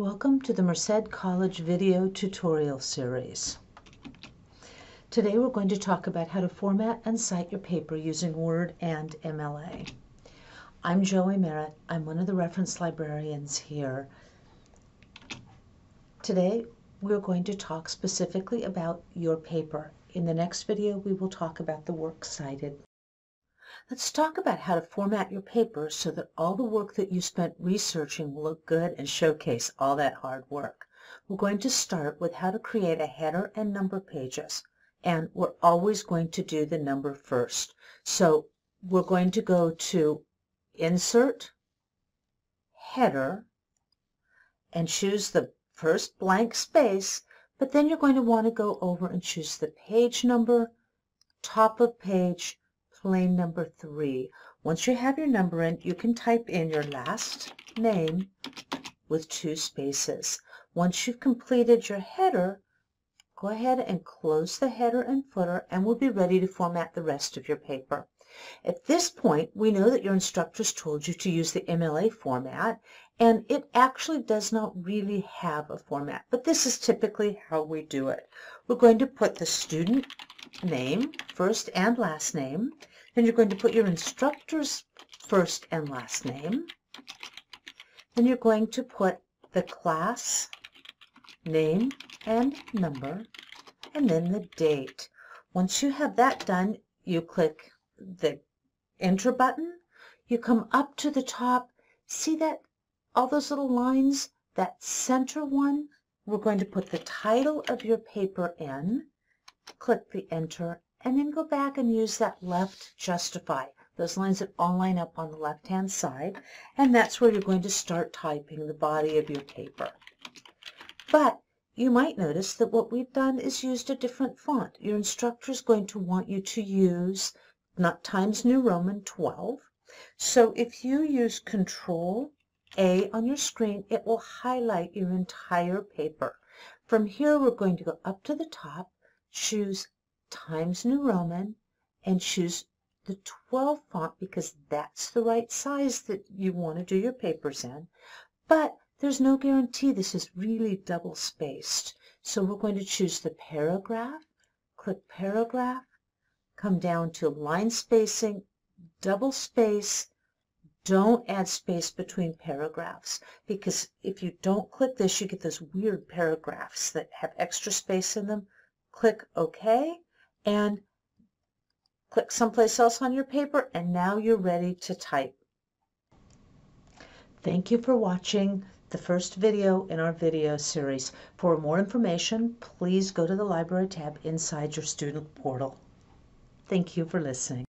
Welcome to the Merced College video tutorial series. Today we're going to talk about how to format and cite your paper using Word and MLA. I'm Joey Merritt. I'm one of the reference librarians here. Today we're going to talk specifically about your paper. In the next video we will talk about the works cited. Let's talk about how to format your paper so that all the work that you spent researching will look good and showcase all that hard work. We're going to start with how to create a header and number pages. And we're always going to do the number first. So we're going to go to Insert, Header, and choose the first blank space, but then you're going to want to go over and choose the page number, top of page, plain number three. Once you have your number in, you can type in your last name with two spaces. Once you've completed your header, go ahead and close the header and footer and we'll be ready to format the rest of your paper. At this point, we know that your instructors told you to use the MLA format, and it actually does not really have a format, but this is typically how we do it. We're going to put the student name, first and last name, then you're going to put your instructor's first and last name. Then you're going to put the class name and number, and then the date. Once you have that done, you click the enter button. You come up to the top. See that all those little lines? That center one, we're going to put the title of your paper in. Click the enter and then go back and use that left justify, those lines that all line up on the left-hand side, and that's where you're going to start typing the body of your paper. But you might notice that what we've done is used a different font. Your instructor is going to want you to use not Times New Roman 12. So if you use Control A on your screen, it will highlight your entire paper. From here, we're going to go up to the top, choose Times New Roman and choose the 12 font because that's the right size that you want to do your papers in. But there's no guarantee this is really double spaced. So we're going to choose the paragraph, click paragraph, come down to line spacing, double space, don't add space between paragraphs because if you don't click this, you get those weird paragraphs that have extra space in them. Click OK and click someplace else on your paper and now you're ready to type. Thank you for watching the first video in our video series. For more information, please go to the library tab inside your student portal. Thank you for listening.